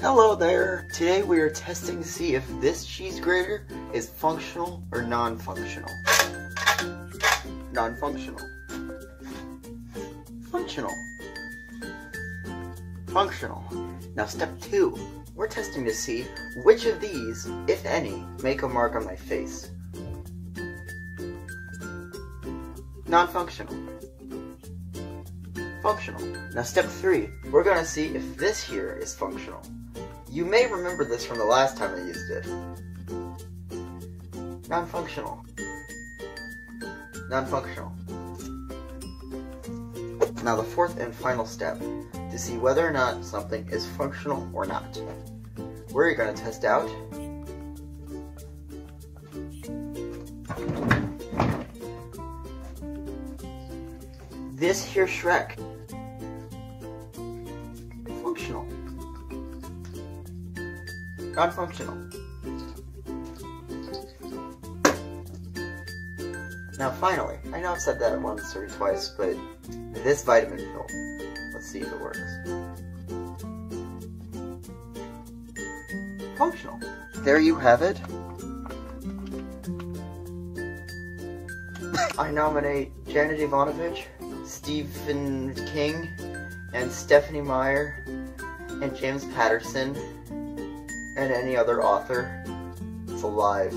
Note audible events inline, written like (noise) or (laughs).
Hello there! Today we are testing to see if this cheese grater is functional or non-functional. Non-functional. Functional. Functional. Now step two. We're testing to see which of these, if any, make a mark on my face. Non-functional. Functional. Now step three. We're gonna see if this here is functional. You may remember this from the last time I used it. Non-functional. Non-functional. Now the fourth and final step, to see whether or not something is functional or not. We're to test out this here Shrek. Functional. Non-functional. Now finally, I know I've said that once or twice, but this vitamin pill, let's see if it works. Functional. There you have it. (laughs) I nominate Janet Evanovich, Stephen King, and Stephenie Meyer, and James Patterson, and any other author. That's alive